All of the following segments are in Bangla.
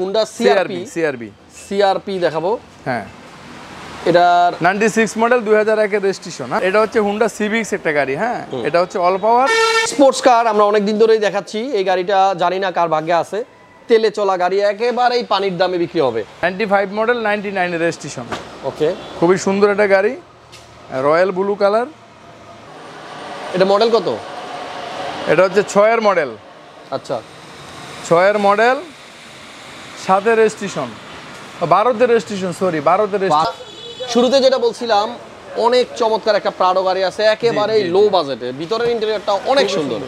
হুন্ডা সিআরপি সিআরবি সিআরপি দেখাবো। হ্যাঁ। এটার নাইনটি সিক্স মডেল দুই হাজার একের রেজিস্ট্রেশন এটা হচ্ছে হুন্ডা সিভিক্স একটা গাড়ি হ্যাঁ? এটা হচ্ছে অল পাওয়ার স্পোর্টস কার আমরা অনেক দিন ধরেই দেখাচ্ছি। এই গাড়িটা জানি না কার ভাগ্যে আছে। তেলে চলা গাড়ি একেবারেই পানির দামে বিক্রি হবে। নাইনটি ফাইভ মডেল নাইনটি নাইনের রেজিস্ট্রেশন ওকে। খুবই সুন্দর একটা গাড়ি। Royal blue colour. এটা মডেল কত? এটা হচ্ছে ছয়ের মডেল আচ্ছা। ছয়ের মডেল সাতের রেজিস্ট্রেশন বারোতে রেজিস্ট্রেশন সরি রেজিস্ট্রেশন শুরুতে যেটা বলছিলাম অনেক চমৎকার একটা প্রাডো গাড়ি আছে একেবারেই লো বাজেটে ভিতরের ইন্টেরিয়রটা অনেক সুন্দর।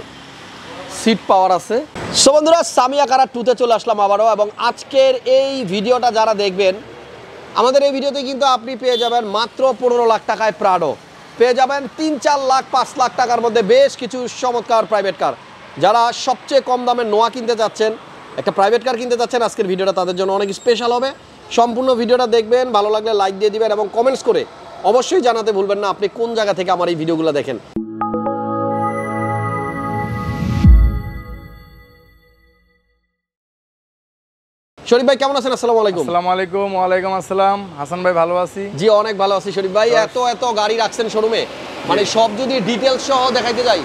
সিট পাওয়ার আছে। সো বন্ধুরা সামিয়া কারা টুতে চলে আসলাম আবারও এবং আজকের এই ভিডিওটা যারা দেখবেন আমাদের এই ভিডিওতে কিন্তু আপনি পেয়ে যাবেন মাত্র পনেরো লাখ টাকায় প্রাডো পেয়ে যাবেন তিন চার লাখ পাঁচ লাখ টাকার মধ্যে বেশ কিছু চমৎকার প্রাইভেট কার যারা সবচেয়ে কম দামে নোয়া কিনতে যাচ্ছেন একটা প্রাইভেট কার কিনতে যাচ্ছেন আজকের ভিডিওটা তাদের জন্য অনেক স্পেশাল হবে। সম্পূর্ণ ভিডিওটা দেখবেন ভালো লাগলে লাইক দিয়ে দিবেন এবং কমেন্টস করে অবশ্যই জানাতে ভুলবেন না আপনি কোন জায়গা থেকে আমার এই ভিডিওগুলো দেখেন। শরীফ ভাই কেমন আছেন? আসসালামু আলাইকুম। আসসালামু আলাইকুম ওয়ালাইকুম আসসালাম। হাসান ভাই ভালো আছি? জি অনেক ভালো আছি শরীফ ভাই। এত এত গাড়ি রাখছেন শোরুমে মানে সব যদি ডিটেলস সহ দেখাইতে যাই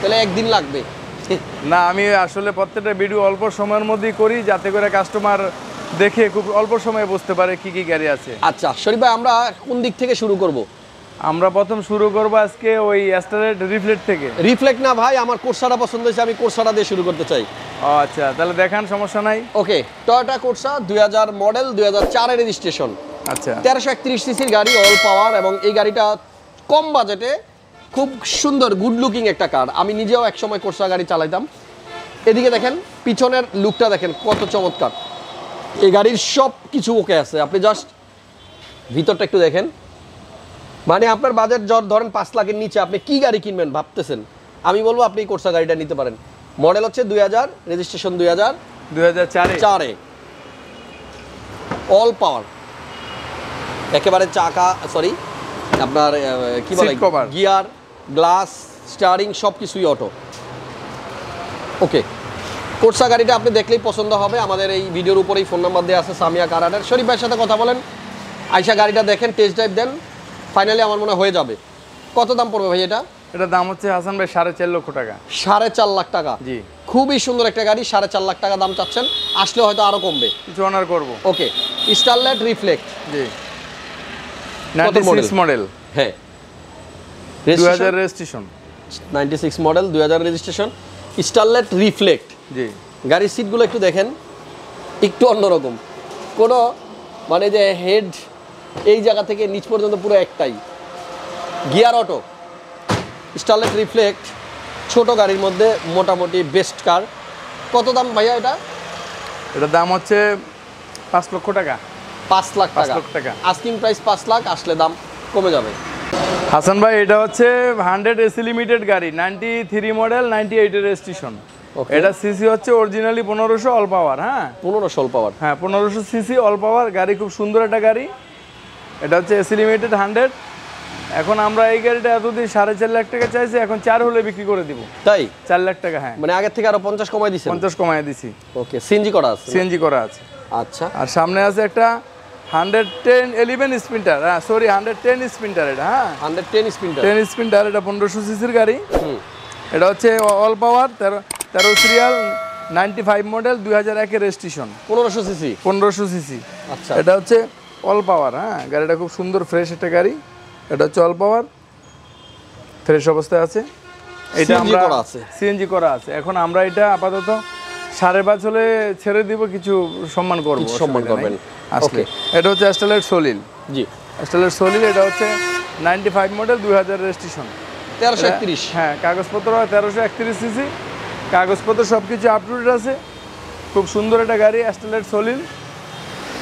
তাহলে একদিন লাগবে। না আমি আসলে প্রত্যেকটা ভিডিও অল্প সময়ের মধ্যেই করি যাতে করে কাস্টমার দেখে খুব অল্প সময়ে বুঝতে পারে কি কি গাড়ি আছে। আচ্ছা শরীফ ভাই আমরা কোন দিক থেকে শুরু করব? আমরা প্রথম শুরু করব আজকে ওই অ্যাস্টারেট রিফ্লেক্ট থেকে। রিফ্লেক্ট না ভাই আমার কোর্সাটা পছন্দ হয়েছে আমি কোর্সাটা দিয়ে শুরু করতে চাই। আচ্ছা তাহলে দেখান সমস্যা নাই। ওকে টয়োটা কোর্সা দুই হাজার মডেল দুই হাজার চারের রেজিস্ট্রেশন আচ্ছা। তেরোশো একত্রিশ সিসির গাড়ি অল পাওয়ার এবং এই গাড়িটা কম বাজেটে খুব সুন্দর গুড লুকিং একটা কার আমি নিজেও একসময় কোর্সা গাড়ি চালাইতাম। এদিকে দেখেন পিছনের লুকটা দেখেন কত চমৎকার। এই গাড়ির সব কিছু ওকে আছে। আপনি জাস্ট ভিতরটা একটু দেখেন। মানে আপনার বাজেট জ্বর ধরেন পাঁচ লাখের নিচে আপনি কি গাড়ি কিনবেন ভাবতেছেন? আমি বলব আপনি কোর্সা গাড়িটা নিতে পারেন। মডেল হচ্ছে দুই হাজার রেজিস্ট্রেশন দুই হাজার। দুই হাজার চারে। অল পাওয়ার একেবারে চাকা সরি আপনার কি বলে? গিয়ার গ্লাস স্টারিং সব কিছুই অটো ওকে কোর্সা গাড়িটা আপনি দেখলেই পছন্দ হবে। আমাদের এই ভিডিওর উপরেই ফোন নাম্বার দেওয়া আছে সামিয়া কারাডের শরীফ ভাইয়ের সাথে কথা বলেন। আইসা গাড়িটা দেখেন টেস্ট ড্রাইভ দেন। ফাইনালি আমার মনে হয় যাবে। কত দাম পড়বে ভাই এটা? এটার দাম হচ্ছে হাসান ভাই সাড়ে চার লক্ষ টাকা। সাড়ে চার লাখ টাকা। জি। খুবই সুন্দর একটা গাড়ি সাড়ে চার লাখ টাকা দাম চাচ্ছেন। আসলে হয়তো আরও কমবে। কিছু অনার করব। ওকে স্টারলাইট রিফ্লেক্ট জি। মডেল হ্যাঁ। দুই হাজার রেজিস্ট্রেশন নাইনটি সিক্স মডেল দুই হাজার রেজিস্ট্রেশন স্টারলাইট রিফ্লেক্ট জি। গাড়ির সিটগুলো একটু দেখেন। একটু অন্যরকম কোনো মানে যে হেড এই জায়গা থেকে নিচ পর্যন্ত পুরো একটাই। গিয়ার অটো স্টারলাইট রিফ্লেক্ট ছোট গাড়ির মধ্যে মোটামুটি বেস্ট কার কত দাম ভাইয়া এটা? এটার দাম হচ্ছে পাঁচ লক্ষ টাকা। পাঁচ লাখ টাকা। আস্কিং প্রাইস পাঁচ লাখ আসলে দাম কমে যাবে। হাসান ভাই এটা হচ্ছে হান্ড্রেড এসি লিমিটেড গাড়ি নাইনটি থ্রি মডেল নাইনটি এইটের রেজিস্ট্রেশন Okay. এটা সিসি হচ্ছে অরিজিনালি পনেরোশো অল পাওয়ার হ্যাঁ? পনেরো ষোল পাওয়ার হ্যাঁ পনেরোশো সিসি অল পাওয়ার গাড়ি খুব সুন্দর একটা গাড়ি। এটা হচ্ছে এসি লিমিটেড হান্ড্রেড এখন আমরা এই গাড়িটা এতদিন সাড়ে চার লাখ টাকা চাইছি এখন চার হলে বিক্রি করে দিব। তাই? চার লাখ টাকা হ্যাঁ। মানে আগের থেকে আরও পঞ্চাশ কমাই দিচ্ছেন পঞ্চাশ কমায় দিছি। ওকে সিএনজি করা আছে। সিএনজি করা আছে। আচ্ছা। আর সামনে আছে একটা হান্ড্রেড টেন স্পিন্টার হ্যাঁ সরি হান্ড্রেড টেন স্পিন্টার এটা হ্যাঁ। Hundred ten sprinter. Ten sprinter এটা পনেরোশো সিসির গাড়ি। এটা হচ্ছে অল পাওয়ার তেরো তেরো সিরিয়াল নাইনটি ফাইভ মডেল দুই হাজার একের রেজিস্ট্রেশন পনেরোশো সিসি? পনেরোশো সিসি। আচ্ছা। এটা হচ্ছে অল পাওয়ার হ্যাঁ গাড়িটা খুব সুন্দর ফ্রেশ একটা গাড়ি। এটা হচ্ছে অল পাওয়ার ফ্রেশ অবস্থায় আছে। এটা আমরা। সিএনজি করা আছে। এখন আমরা এটা আপাতত সাড়ে পাঁচ হলে ছেড়ে দিব কিছু সম্মান করব সম্মান করবেন। আসলে। এটা হচ্ছে অ্যাস্টালের সলিল জি। অ্যাস্টালের সলিল এটা হচ্ছে নাইনটি ফাইভ মডেল দুই হাজার রেজিস্ট্রেশন তেরোশো একত্রিশ। হ্যাঁ কাগজপত্র তেরোশো একত্রিশ সিসি কাগজপত্র সব কিছু আপ টু ডেট আছে। খুব সুন্দর একটা গাড়ি অ্যাস্টালেট সলিল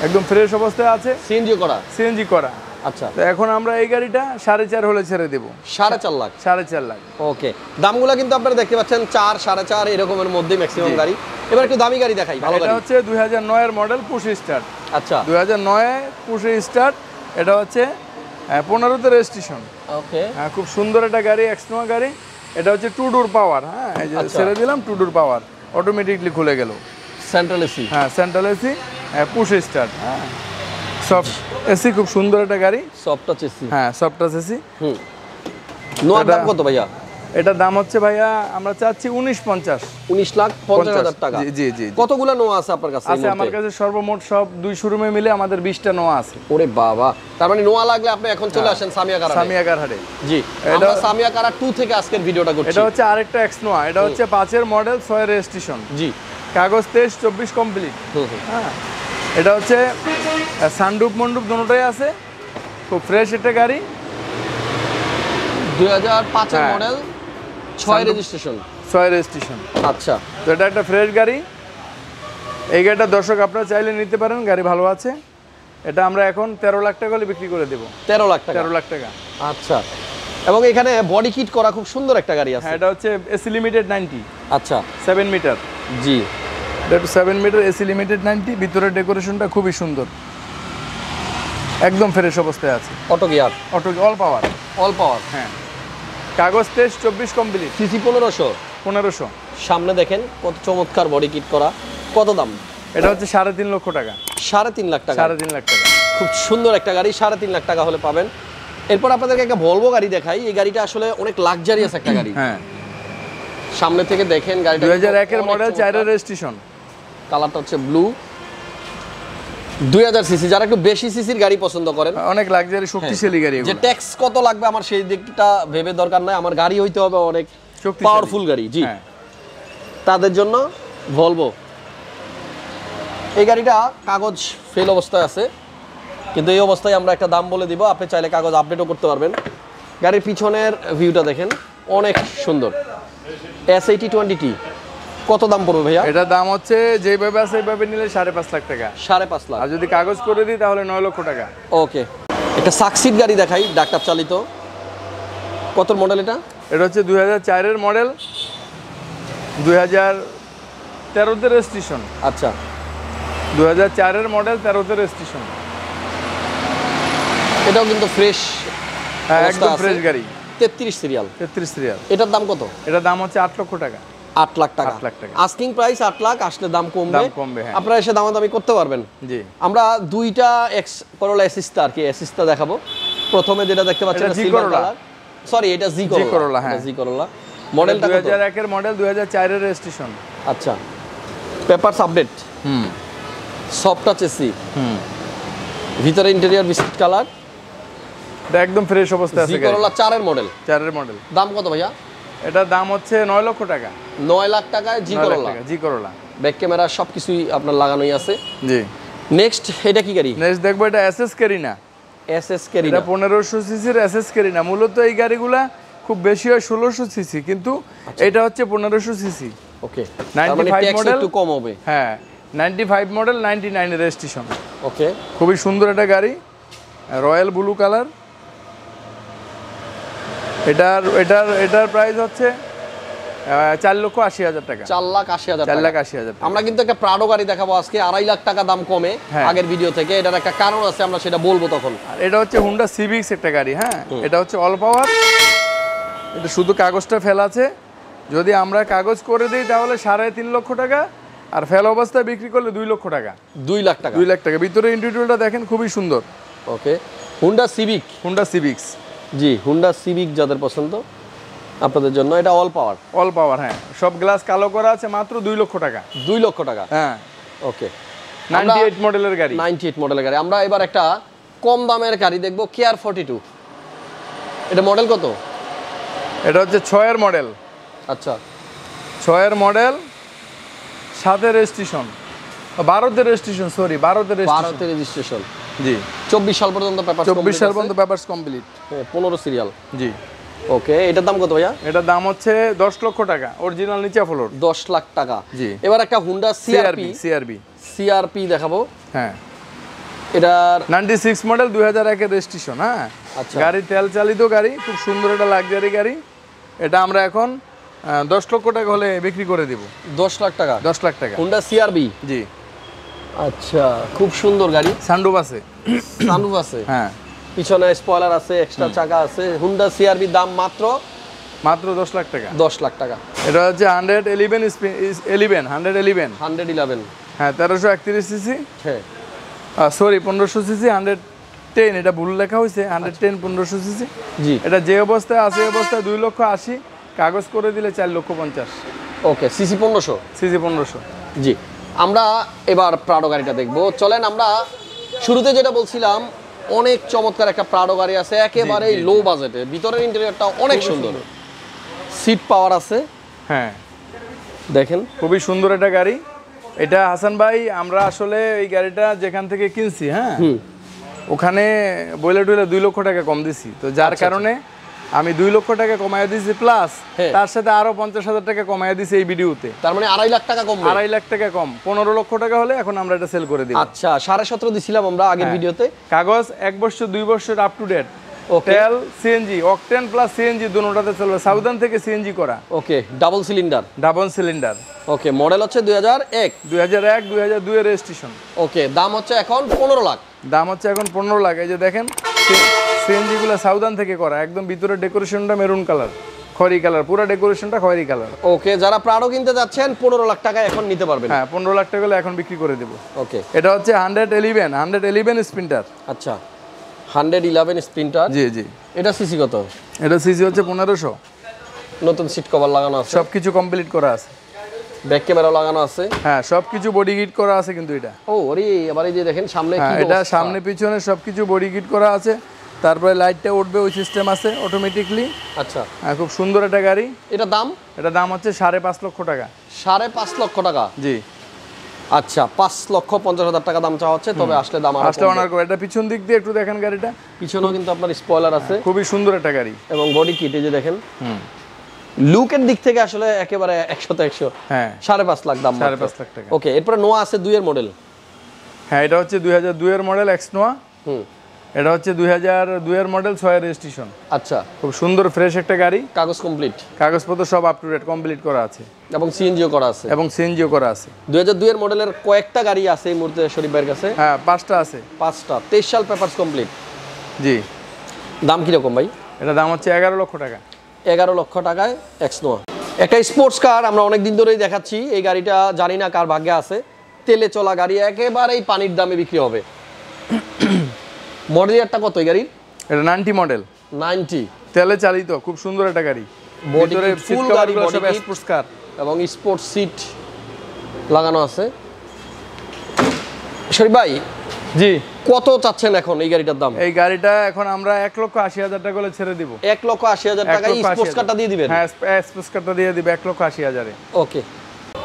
একদম ফ্রেশ অবস্থায় আছে। সিএনজি করা? সিএনজি করা। আচ্ছা। তো এখন আমরা এই গাড়িটা সাড়ে চার হলে ছেড়ে দেব। সাড়ে চার লাখ? সাড়ে চার লাখ। ওকে। দামগুলো কিন্তু আপনারা দেখতে পাচ্ছেন চার সাড়ে চার এরকমের মধ্যে ম্যাক্সিমাম গাড়ি। এবার একটু দামি গাড়ি দেখাই ভালো এটা হচ্ছে দুই হাজার নয়ের মডেল পুশে স্টার্ট। আচ্ছা। দুই হাজার নয়ে পুশে স্টার্ট এটা হচ্ছে পনেরোতে রেজিস্ট্রেশন। ওকে। হ্যাঁ খুব সুন্দর একটা গাড়ি এক্সনোয়া গাড়ি। এটা হচ্ছে টু ডোর পাওয়ার হ্যাঁ এই যে আচ্ছা। ছেড়ে দিলাম টু ডোর পাওয়ার অটোমেটিকলি খুলে গেল। সেন্ট্রাল এসি হ্যাঁ সেন্ট্রাল এসি হ্যাঁ পুশ স্টার্ট হ্যাঁ। সফট এসি খুব সুন্দর একটা গাড়ি। সফট টাচ এসি হ্যাঁ সফট টাচ এসি হুম। নোয়ার দাম কত ভাইয়া? এটার দাম হচ্ছে ভাইয়া আমরা চাচ্ছি উনিশ পঞ্চাশ। উনিশ লাখ পঞ্চাশ হাজার টাকা। জি জি। কতগুলো নোয়া আছে আপনার কাছে আছে আমার কাছে সর্বমোট সব দুই শোরুমে মিলে আমাদের বিশটা নোয়া আছে। ওরে বাবা। তার মানে নোয়া লাগলে আপনি এখন চলে আসেন সামিয়া কারা সামিয়া জি। এটা- সামিয়া কারা টু থেকে আজকের ভিডিওটা করছি। এটা হচ্ছে আরেকটা এক্স নোয়া। এটা হচ্ছে পাঁচের মডেল ছয় রেজিস্ট্রেশন। জি। কাগজ তেইশ চব্বিশ কমপ্লিট হ্যাঁ। এটা হচ্ছে সানডুপ মন্ডুপ দুটোটাই আছে। খুব ফ্রেশ একটা গাড়ি। দুই হাজার পাঁচের হ্যাঁ। মডেল ছয় রেজিস্ট্রেশন ছয় রেজিস্ট্রেশন আচ্ছা। তো এটা একটা ফ্রেশ গাড়ি। এই গাড়িটা দর্শক আপনারা চাইলে নিতে পারেন গাড়ি ভালো আছে। এটা আমরা এখন তেরো লাখ টাকা হলে বিক্রি করে দেবো। তেরো লাখ টাকা? তেরো লাখ টাকা। আচ্ছা। এবং এখানে বডি কিট করা খুব সুন্দর একটা গাড়ি আছে। হ্যাঁ এটা হচ্ছে এসি লিমিটেড নাইনটি আচ্ছা। সেভেন মিটার জি। এটা seven metre AC limited ninety ভিতরের ডেকোরেশনটা খুবই সুন্দর। একদম ফ্রেশ অবস্থায় আছে। Auto gear auto all power all power হ্যাঁ। কাগজ টেস্ট চব্বিশ কমপ্লিট সিসি পনেরোশো। পনেরোশো। সামনে দেখেন কত চমৎকার বডি কিট করা। কত দাম? এটা হচ্ছে সাড়ে তিন লক্ষ টাকা। সাড়ে তিন লাখ টাকা। সাড়ে তিন লাখ টাকা। খুব সুন্দর একটা গাড়ি সাড়ে তিন লাখ টাকা হলে পাবেন। এরপর আপনাদেরকে একটা ভলভো গাড়ি দেখাই। এই গাড়িটা আসলে অনেক লাক্সারিয়াস একটা গাড়ি। হ্যাঁ। সামনে থেকে দেখেন গাড়িটা দুই হাজার একের মডেল চারের রেজিস্ট্রেশন কালারটা হচ্ছে ব্লু দুই হাজার সিসি যারা একটু বেশি সিসির গাড়ি পছন্দ করেন। অনেক লাক্সারি শক্তিশালী গাড়ি যে ট্যাক্স কত লাগবে আমার সেই দিকটা ভেবে দরকার নাই। আমার গাড়ি হইতে হবে অনেক পাওয়ারফুল গাড়ি জি। হ্যাঁ। তাদের জন্য ভলভো এই গাড়িটা কাগজ ফেল অবস্থায় আছে। কিন্তু এই অবস্থায় আমরা একটা দাম বলে দিব। আপনি চাইলে কাগজ আপডেটও করতে পারবেন। গাড়ির পিছনের ভিউটা দেখেন। অনেক সুন্দর। এস এইটি টোয়েন্টি টি কত দাম পড়বে ভাইয়া? এটার দাম হচ্ছে যেভাবে আছে এইভাবে নিলে সাড়ে পাঁচ লাখ টাকা। সাড়ে পাঁচ লাখ। আর যদি কাগজ করে দিই তাহলে নয় লক্ষ টাকা। ওকে। একটা সাকসিড গাড়ি দেখাই ডাক্তার চালিত। কত মডেল এটা? এটা হচ্ছে দুই হাজার চারের মডেল দুই হাজার তেরোতে রেজিস্ট্রেশন আচ্ছা। দুই হাজার চারের মডেল তেরোতে রেজিস্ট্রেশন এটাও কিন্তু ফ্রেশ হ্যাঁ একদম ফ্রেশ গাড়ি। তেত্রিশ সিরিয়াল তেত্রিশ সিরিয়াল এটার দাম কত? এটার দাম হচ্ছে আট লক্ষ টাকা। আট লাখ টাকা। লাখ টাকা। আস্কিং প্রাইস আট লাখ আসলে দাম কমবে। কমবে, হ্যাঁ। আপনারা এসে দামাদামি করতে পারবেন। জি। আমরা দুইটা এক্স করোলা এসিস্তা আর কি এসিস্তা দেখাবো? প্রথমে যেটা দেখতে পাচ্ছেন সরি এটা জি করোলা হ্যাঁ। জি করোলা মডেলটা দুই কত হাজার একের মডেল দুই হাজার চারের রেজিস্ট্রেশন আচ্ছা। পেপারস আপডেট হুম। সফট টাচ এসি হুম। ভিতরে ইন্টেরিয়র বিস্কিট কালার এটা একদম ফ্রেশ অবস্থায় আছে গাড়ি। করোলা চারের মডেল চারের মডেল দাম কত ভাইয়া? এটার দাম হচ্ছে নয় লক্ষ টাকা। নয় লাখ টাকায় জি করোলা জি করোলা ব্যাক ক্যামেরা সব কিছুই আপনার লাগানোই আছে। জি। নেক্সট এটা কি গাড়ি? নেক্সট দেখব এটা এসএস কেরিনা এস এস কেরি এটা পনেরোশো সিসির এসএস কেরিনা মূলত এই গাড়িগুলা খুব বেশি হয় ষোলোশো সিসি কিন্তু আচ্ছা। এটা হচ্ছে পনেরোশো সিসি ওকে 95 ট্যাক্স model? একটু কম হবে। হ্যাঁ ninety five model ninety nine registration okay খুবই সুন্দর একটা গাড়ি রয়্যাল ব্লু কালার এটার এটার এটার প্রাইস হচ্ছে চার লক্ষ আশি হাজার টাকা। চার লাখ আশি হাজার চার লাখ আশি হাজার আমরা কিন্তু একটা প্রাডো গাড়ি দেখাবো আজকে আড়াই লাখ টাকা দাম কমে হ্যাঁ। আগের ভিডিও থেকে। এটার একটা কারণ আছে আমরা সেটা বলব তখন। আর এটা হচ্ছে হুন্ডা সিভিক্স একটা গাড়ি হ্যাঁ? এটা হচ্ছে অল পাওয়ার এটা শুধু কাগজটা ফেলা আছে। যদি আমরা কাগজ করে দিই তাহলে সাড়ে তিন লক্ষ টাকা আর ফেল অবস্থায় বিক্রি করলে দুই লক্ষ টাকা। দুই লাখ টাকা। দুই লাখ টাকা। ভিতরে ইন্ডিভিজুয়ালটা দেখেন খুবই সুন্দর। Okay Honda Civic Honda Civics জি হুন্ডা সিভিক যাদের পছন্দ আপনাদের জন্য এটা অল পাওয়ার অল পাওয়ার হ্যাঁ। সব গ্লাস কালো করা আছে মাত্র দুই লক্ষ টাকা। দুই লক্ষ টাকা? হ্যাঁ। ওকে। নাইনটি এইট মডেলের গাড়ি। নাইনটি এইট মডেলের গাড়ি। আমরা এবার একটা কম দামের গাড়ি দেখব কেয়ার ফর্টি টু এটা মডেল কত? এটা হচ্ছে ছয়ের মডেল আচ্ছা। ছয়ের মডেল সাতের রেজিস্ট্রেশন বারোতে রেজিস্ট্রেশন সরি রেজিস্ট্রেশন ভারতের রেজিস্ট্রেশন জি। চব্বিশ সাল পর্যন্ত পেপার চব্বিশ সাল পর্যন্ত পেপারস কমপ্লিট পনেরো সিরিয়াল জি। ওকে এটার দাম কত ভাইয়া? এটার দাম হচ্ছে দশ লক্ষ টাকা অরিজিনাল নিচা ফ্লোর দশ লাখ টাকা। জি। এবার একটা হুন্ডা সিআরপি সিআরবি সিআরপি দেখাবো। হ্যাঁ। এটার নাইনটি সিক্স মডেল দুই হাজার একের রেজিস্ট্রেশন হ্যাঁ? আচ্ছা। গাড়ি তেল চালিত গাড়ি খুব সুন্দর একটা লাক্সারি গাড়ি। এটা আমরা এখন আহ, দশ লক্ষ টাকা হলে বিক্রি করে দিব। দশ লাখ টাকা। দশ লাখ টাকা। হুন্ডা সিআরবি জি। আচ্ছা খুব সুন্দর গাড়ি। সানরুফ আছে। সানরুফ আছে। হ্যাঁ। পিছনে স্পয়লার আছে এক্সট্রা চাকা আছে। হুন্ডা সিআরবি দাম মাত্র মাত্র দশ লাখ টাকা। দশ লাখ টাকা। এটা হচ্ছে hundred eleven eleven hundred eleven hundred eleven হ্যাঁ তেরোশো একত্রিশ সিসি হ্যাঁ। সরি পনেরোশো সিসি হান্ড্রেড টেন এটা ভুল লেখা হয়েছে। হান্ড্রেড টেন পনেরোশো সিসি জি। এটা যে অবস্থায় আছে অবস্থায় দুই লক্ষ আশি। কাগজ করে দিলে চার লক্ষ পঞ্চাশ। ওকে সিসি পনেরোশো। সিসি পনেরোশো। জি। আমরা এবার প্রাডো গাড়িটা দেখব। চলেন আমরা শুরুতে যেটা বলছিলাম অনেক চমৎকার একটা প্রাডো গাড়ি আছে একেবারেই লো বাজেটে ভিতরের ইন্টেরিয়রটা অনেক সুন্দর। সিট পাওয়ার আছে। হ্যাঁ। দেখেন। খুবই সুন্দর একটা গাড়ি। এটা হাসান ভাই আমরা আসলে এই গাড়িটা যেখান থেকে কিনছি হ্যাঁ? ওখানে বইলে টইলে দুই লক্ষ টাকা কম দিছি। তো যার কারণে আমি দুই লক্ষ টাকা কমাই দিয়েছি প্লাস হ্যাঁ। তার সাথে আরও পঞ্চাশ হাজার টাকা কমাই দিয়েছি এই ভিডিওতে। তার মানে আড়াই লাখ টাকা কম আড়াই লাখ টাকা কম। পনেরো লক্ষ টাকা হলে এখন আমরা এটা সেল করে দিই আচ্ছা সাড়ে সতেরো দিছিলাম আমরা আগের হ্যাঁ। ভিডিওতে। কাগজ এক বছর দুই বছর আপ টু ডেট. তেল সিএনজি অকটেন প্লাস সিএনজি দুটোটাতে চলবে সাউদান থেকে সিএনজি করা। Okay double cylinder double cylinder okay model হচ্ছে দুই হাজার এক। দুই হাজার এক দুই হাজার দুই রেজিস্ট্রেশন ওকে দাম হচ্ছে এখন পনেরো লাখ। দাম হচ্ছে এখন পনেরো লাখ। এই যে দেখেন সিএনজি গুলো সাউদান থেকে করা একদম ভিতরে ডেকোরেশনটা মেরুন কালার খয়রি কালার পুরো ডেকোরেশনটা খয়রি কালার। ওকে যারা প্রাডো কিনতে যাচ্ছেন পনেরো লাখ টাকা এখন নিতে পারবেন। হ্যাঁ পনেরো লাখ টাকা এখন বিক্রি করে দেবো। ওকে। এটা হচ্ছে hundred eleven hundred eleven sprinter আচ্ছা হান্ড্রেড ইলেভেন স্প্রিন্টার জি জি। এটা সিসি কত? এটা সিসি হচ্ছে পনেরোশো। নতুন সিট কভার লাগানো আছে। সব কিছু কমপ্লিট করা আছে। ব্যাক ক্যামেরা লাগানো আছে। হ্যাঁ সব কিছু বডি গিট করা আছে কিন্তু এটা। ও ওরে এবার এই যে দেখেন সামনে কি হ্যাঁ এটা সামনে পিছনে সব কিছু বডি গিট করা আছে। তারপরে লাইটটা উঠবে ওই সিস্টেম আছে অটোমেটিকলি আচ্ছা। খুব সুন্দর একটা গাড়ি। এটা দাম? এটা দাম হচ্ছে সাড়ে পাঁচ লক্ষ টাকা। সাড়ে পাঁচ লক্ষ টাকা? জি। আচ্ছা পাঁচ লক্ষ পঞ্চাশ হাজার টাকা দাম চাওয়া হচ্ছে তবে আসলে দাম আসলে অনার করে এটা পিছন দিক দিয়ে একটু দেখেন গাড়িটা। পিছনেও কিন্তু আপনার স্পয়লার আছে। খুবই সুন্দর একটা গাড়ি। এবং বডি কিট এই যে দেখেন। হুম। লুকের দিক থেকে আসলে একেবারে একশোতে একশো। হ্যাঁ। সাড়ে পাঁচ লাখ দাম সাড়ে পাঁচ লাখ টাকা। ওকে এরপরে নোয়া আছে দুইয়ের মডেল হ্যাঁ এটা হচ্ছে দুই হাজার দুইয়ের মডেল এক্সনোয়া হুম। এটা হচ্ছে দুই হাজার দুইয়ের মডেল ছয়ের রেজিস্ট্রেশন আচ্ছা। খুব সুন্দর ফ্রেশ একটা গাড়ি। কাগজ কমপ্লিট কাগজপত্র সব আপ টু ডেট কমপ্লিট করা আছে। এবং সিএনজিও করা আছে। এবং সিএনজিও করা আছে। দুই হাজার দুইয়ের মডেলের কয়েকটা গাড়ি আছে এই মুহূর্তে শরীফ ভাইয়ের কাছে। হ্যাঁ পাঁচটা আছে। পাঁচটা। তেইশ সাল পেপারস কমপ্লিট জি। দাম কীরকম ভাই? এটা দাম হচ্ছে এগারো লক্ষ টাকা। এগারো লক্ষ টাকায় এক্স নোয়া একটা স্পোর্টস কার আমরা অনেক দিন ধরেই দেখাচ্ছি। এই গাড়িটা জানি না কার ভাগ্যে আছে। তেলে চলা গাড়ি একেবারেই পানির দামে বিক্রি হবে। মডেল ইয়ারটা কত এই গাড়ির? এটা নাইনটি মডেল নাইনটি। তেলে চালিত খুব সুন্দর একটা গাড়ি। ভিতরে কভার গাড়ি। স্পোর্টস কার এবং স্পোর্টস সিট লাগানো আছে। শরীফ ভাই জি। কত চাচ্ছেন এখন এই গাড়িটার দাম? এই গাড়িটা এখন আমরা এক লক্ষ আশি হাজার টাকা করে ছেড়ে দিব। এক লক্ষ আশি হাজার আশি স্পোর্টস দিয়ে দিবেন? হ্যাঁ স্পোর্টস কারটা দিয়ে দিবে এক লক্ষ আশি হাজারে। ওকে।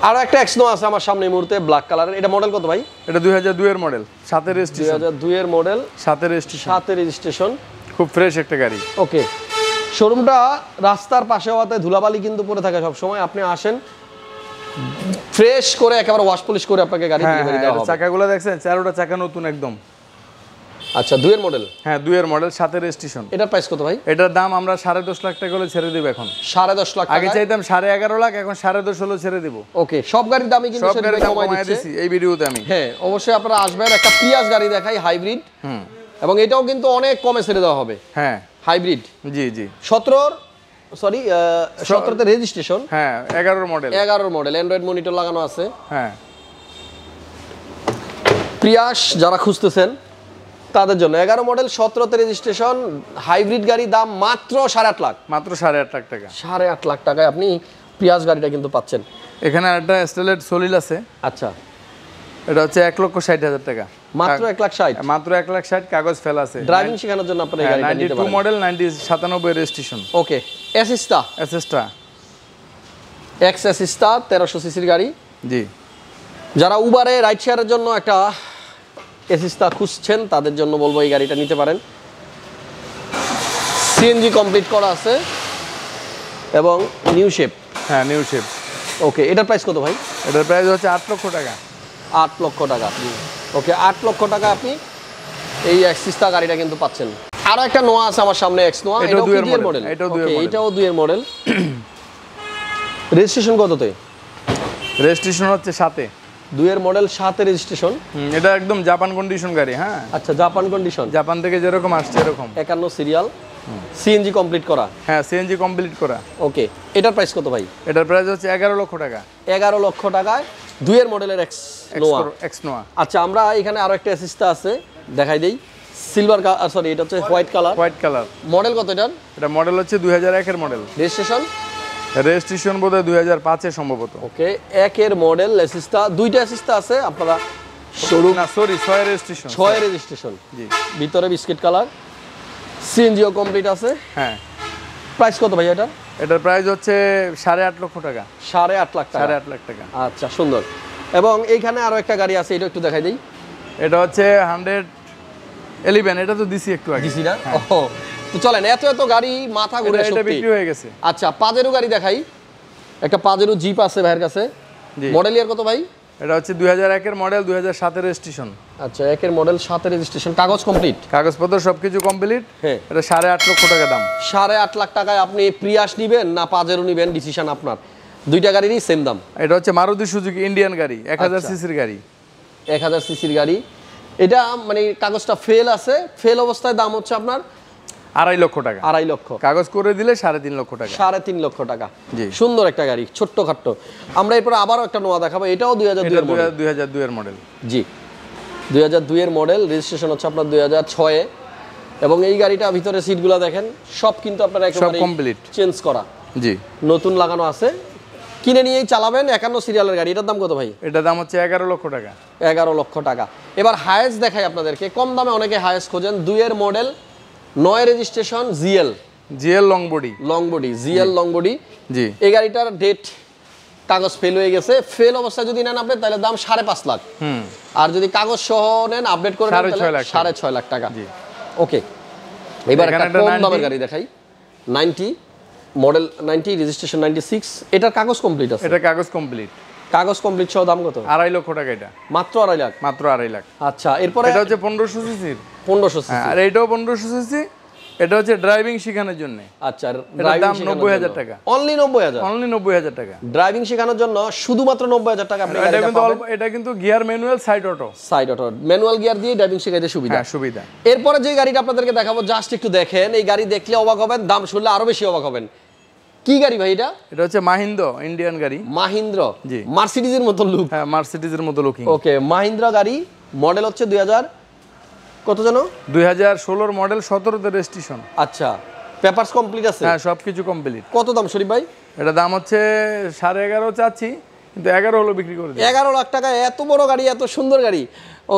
আরও একটা এক্সনো আছে আমার সামনে মুহূর্তে ব্ল্যাক কালারের এটা মডেল কত ভাই? এটা দুই হাজার দুইয়ের মডেল সাতের রেজিস্ট্রেশন দুইয়ের মডেল সাতের রেজিস্ট্রেশন সাতের রেজিস্ট্রেশন খুব ফ্রেশ একটা গাড়ি। ওকে। শোরুমটা রাস্তার পাশে হওয়াতে ধুলাবালি কিন্তু পড়ে থাকে সব সময় আপনি আসেন ফ্রেশ করে একেবারে ওয়াশ পলিশ করে আপনাকে গাড়ি হ্যাঁ ডেলিভারি হ্যাঁ দেওয়া হবে। চাকাগুলো দেখছেন? চারোটা চাকা নতুন একদম। আচ্ছা দুইয়ের মডেল হ্যাঁ দুইয়ের মডেল সাতের রেজিস্ট্রেশন এটার প্রাইস কত ভাই? এটার দাম আমরা সাড়ে দশ লাখ টাকা করে ছেড়ে দেবো এখন। সাড়ে দশ লাখ আগে চাইতাম সাড়ে এগারো লাখ এখন সাড়ে দশ হলো ছেড়ে দেবো। ওকে সব গাড়ির দামই কিন্তু সব গাড়ির দাম কমায় দিছি এই ভিডিওতে আমি। হ্যাঁ অবশ্যই আপনারা আসবেন একটা পিয়াস গাড়ি দেখাই হাইব্রিড হুম। এবং এটাও কিন্তু অনেক কমে ছেড়ে দেওয়া হবে। হ্যাঁ। হাইব্রিড জি জি। সতেরোর সরি সতেরোতে রেজিস্ট্রেশন হ্যাঁ এগারোর মডেল এগারোর মডেল অ্যান্ড্রয়েড মনিটর লাগানো আছে। হ্যাঁ। প্রিয়াস যারা খুঁজতেছেন তাদের জন্য। এগারো মডেল সতেরোতে রেজিস্ট্রেশন হাইব্রিড গাড়ি দাম মাত্র সাড়ে আট লাখ। মাত্র সাড়ে আট লাখ টাকা। সাড়ে আট লাখ টাকায় আপনি প্রিয়াস গাড়িটা কিন্তু পাচ্ছেন। এখানে একটা স্টেলেট সলিল আছে। আচ্ছা। এটা হচ্ছে এক লক্ষ ষাট হাজার টাকা। মাত্র এক লাখ ষাট? মাত্র এক লাখ ষাট কাগজ ফেল আছে। ড্রাইভিং শেখানোর জন্য আপনার নাইনটি নিতে টু মডেল নাইনটি সাতানব্বই রেজিস্ট্রেশন ওকে অ্যাসিস্টা এসএসটা এক্স অ্যাসিস্টা তেরোশো সিসির গাড়ি। জি। যারা উবারে রাইড শেয়ারের জন্য একটা এসিস্তা খুঁজছেন তাদের জন্য বলব এই গাড়িটা নিতে পারেন। সিএনজি কমপ্লিট করা আছে। এবং নিউ শেপ হ্যাঁ নিউ শেপ ওকে এটার প্রাইস কত ভাই? এটার প্রাইস হচ্ছে আট লক্ষ টাকা। আট লক্ষ টাকা। ওকে আট লক্ষ টাকা আপনি এই এক্সিস্তা গাড়িটা কিন্তু পাচ্ছেন। আরও একটা নোয়া আছে আমার সামনে এক্স নোয়া এটাও দুইয়ের দুইয়ের মডেল এটাও। এটাও দুইয়ের মডেল রেজিস্ট্রেশন কততে? রেজিস্ট্রেশন হচ্ছে সাথে দুইয়ের মডেল সাথে রেজিস্ট্রেশন এটা একদম জাপান কন্ডিশন গাড়ি হ্যাঁ। আচ্ছা জাপান কন্ডিশন জাপান থেকে যেরকম আসছে এরকম। একান্ন সিরিয়াল সিএনজি কমপ্লিট করা? হ্যাঁ সিএনজি কমপ্লিট করা। ওকে এটার প্রাইস কত ভাই? এটার প্রাইস হচ্ছে এগারো লক্ষ টাকা। এগারো লক্ষ টাকায় দুইয়ের মডেলের এক্স নোয়া এক্স নোয়া আচ্ছা আমরা এখানে আরও একটা অ্যাসিস্টা আছে দেখাই দেই। সিলভার কালার সরি এটা হচ্ছে white colour white colour model কত এটার? এটা মডেল হচ্ছে দুই হাজার একের মডেল রেজিস্ট্রেশন রেজিস্ট্রেশন বোধ হয় দুই হাজার পাঁচে সম্ভবত। ওকে একের মডেল অ্যাসিস্টা দুইটা অ্যাসিস্টা আছে আপনারা সরু না সরি ছয় রেজিস্ট্রেশন ছয় রেজিস্ট্রেশন জি। ভিতরে বিস্কিট কালার সিএনজিও কমপ্লিট আছে। হ্যাঁ। প্রাইস কত ভাই এটা এটার প্রাইস হচ্ছে সাড়ে আট লক্ষ টাকা। সাড়ে আট লাখ টাকা। সাড়ে আট লাখ টাকা। আচ্ছা সুন্দর। এবং এইখানে আরও একটা গাড়ি আছে এটা একটু দেখাই দিই। এটা হচ্ছে হান্ড্রেড এলিভেন এটা তো দিছি একটু আগে। দিছি না? ও তো চলেন এত এত গাড়ি মাথা ঘুরে এটা- বিক্রি হয়ে গেছে। আচ্ছা পাজেরো গাড়ি দেখাই। একটা পাজেরো জিপ আছে ভাইয়ের কাছে। জি। মডেল ইয়ার কত ভাই? এটা হচ্ছে দুই হাজার একের মডেল দুই হাজার সাতের রেজিস্ট্রেশন আচ্ছা একের মডেল সাতের রেজিস্ট্রেশন কাগজ কমপ্লিট কাগজপত্র সবকিছু কমপ্লিট হ্যাঁ। এটা সাড়ে আট লক্ষ টাকা দাম। সাড়ে আট লাখ টাকায় আপনি প্রিয়াস নিবেন না পাজেরো নিবেন ডিসিশন আপনার। দুইটা গাড়িরই সেম দাম। এটা হচ্ছে মারুতি সুজুকি ইন্ডিয়ান গাড়ি এক হাজার আচ্ছা। সিসির গাড়ি। এক হাজার সিসির গাড়ি। এটা মানে কাগজটা ফেল আছে। ফেল অবস্থায় দাম হচ্ছে আপনার আড়াই লক্ষ টাকা। আড়াই লক্ষ। কাগজ করে দিলে সাড়ে তিন লক্ষ টাকা। সাড়ে তিন লক্ষ টাকা। জি। সুন্দর একটা গাড়ি ছোট্ট খাট্ট। আমরা এরপর আবারও একটা নোয়া দেখাবো। এটাও দুই হাজার দুই হাজার দুইয়ের মডেল জি। দুই হাজার দুইয়ের মডেল রেজিস্ট্রেশন হচ্ছে আপনার দুই হাজার ছয়ে। এবং এই গাড়িটা ভিতরে সিটগুলো দেখেন সব কিন্তু আপনার একেবারে complete। চেঞ্জ করা। জি। নতুন লাগানো আছে। কিনে নিয়েই চালাবেন একান্ন সিরিয়ালের গাড়ি। এটার দাম কত ভাই? এটার দাম হচ্ছে এগারো লক্ষ টাকা। এগারো লক্ষ টাকা। এবার হায়েস্ট দেখাই আপনাদেরকে। কম দামে অনেকে হায়েস্ট খোঁজেন। দুইয়ের মডেল নয় registration GL GL long body long body GL long body জি। এই গাড়িটার ডেট কাগজ ফেল হয়ে গেছে। ফেল অবস্থায় যদি নেন আপনি তাহলে দাম সাড়ে পাঁচ লাখ। হুম। আর যদি কাগজ সহ নেন আপডেট করে সাড়ে ছয় লাখ টাকা। ওকে এবার একটা কম দামের গাড়ি দেখাই। Ninety model ninety registration ninety six এটার কাগজ কমপ্লিট আছে। এটা কাগজ কমপ্লিট কাগজ কমপ্লিট সহ দাম কত? আড়াই লক্ষ টাকা এটা। মাত্র আড়াই লাখ? মাত্র আড়াই লাখ। আচ্ছা এরপরে এটা হচ্ছে পনেরোশো সিসির পনেরোশো হ্যাঁ আর এটাও পনেরোশো সিসি। এটা হচ্ছে ড্রাইভিং শেখানোর জন্য। আচ্ছা এটার দাম 90,000 টাকা। অনলি নব্বই হাজার? অনলি নব্বই হাজার টাকা। ড্রাইভিং শেখানোর জন্য শুধুমাত্র নব্বই হাজার টাকা আপনি এটা কিন্তু এটা কিন্তু gear manual side auto side auto manual gear দিয়ে ড্রাইভিং শেখাইতে সুবিধা। হ্যাঁ সুবিধা। এরপরে যে গাড়িটা আপনাদেরকে দেখাবো জাস্ট একটু দেখেন এই গাড়ি দেখলে অবাক হবেন দাম শুনলে আরও বেশি অবাক হবেন। কি গাড়ি ভাই এটা? এটা হচ্ছে মাহিন্দ্র ইন্ডিয়ান গাড়ি। মাহিন্দ্র। জি। মার্সিডিজের মতো লুক হ্যাঁ মার্সিডিজের মতো লুকিং ওকে মাহিন্দ্রা গাড়ি মডেল হচ্ছে দুই হাজার কত জানো দুই হাজার ষোলোর মডেল সতেরোতে রেজিস্ট্রেশন আচ্ছা পেপারস কমপ্লিট আছে? হ্যাঁ সব কিছু কমপ্লিট কত দাম শরীফ ভাই? এটা দাম হচ্ছে সাড়ে এগারো চাচ্ছি কিন্তু এগারো হলো বিক্রি করে দিই এগারো লাখ টাকা এত বড় গাড়ি এত সুন্দর গাড়ি।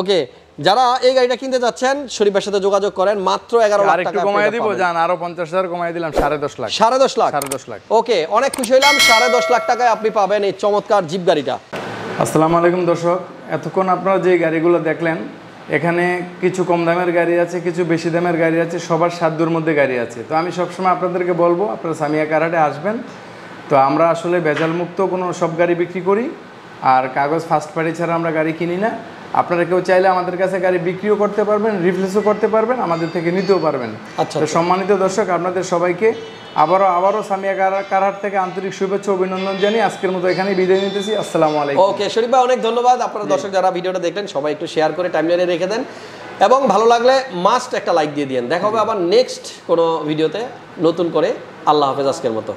ওকে যারা এই গাড়িটা কিনতে যাচ্ছেন শরীফের সাথে যোগাযোগ করেন মাত্র এগারো লাখ টাকা কমাই দিব যান আরও পঞ্চাশ হাজার কমাই দিলাম সাড়ে দশ লাখ। সাড়ে দশ লাখ? সাড়ে দশ লাখ। ওকে অনেক খুশি হলাম সাড়ে দশ লাখ টাকায় আপনি পাবেন এই চমৎকার জিপ গাড়িটা। আসসালামু আলাইকুম দর্শক এতক্ষণ আপনারা যে গাড়িগুলো দেখলেন এখানে কিছু কম দামের গাড়ি আছে কিছু বেশি দামের গাড়ি আছে সবার সাধ্যর মধ্যে গাড়ি আছে। তো আমি সবসময় আপনাদেরকে বলব আপনারা সামিয়া কারাটে আসবেন। তো আমরা আসলে ভেজাল মুক্ত কোনো সব গাড়ি বিক্রি করি আর কাগজ ফার্স্ট পার্টি ছাড়া আমরা গাড়ি কিনি না। আপনারা কেউ চাইলে আমাদের কাছে গাড়ি বিক্রিও করতে পারবেন রিপ্লেসও করতে পারবেন আমাদের থেকে নিতেও পারবেন। আচ্ছা, তো সম্মানিত দর্শক আপনাদের সবাইকে আবারও আবারও সামিয়া কারা- কারহাট থেকে আন্তরিক শুভেচ্ছা অভিনন্দন জানিয়ে আজকের মতো এখানেই বিদায় নিতেছি। আসসালামু আলাইকুম। ওকে শরীফ ভাই অনেক ধন্যবাদ। আপনারা দর্শক যারা ভিডিওটা দেখলেন সবাই একটু শেয়ার করে টাইমলাইনে রেখে দেন। এবং ভালো লাগলে মাস্ট একটা লাইক দিয়ে দিন দেখা হবে আবার নেক্সট কোনো ভিডিওতে নতুন করে আল্লাহ হাফেজ আজকের মতো।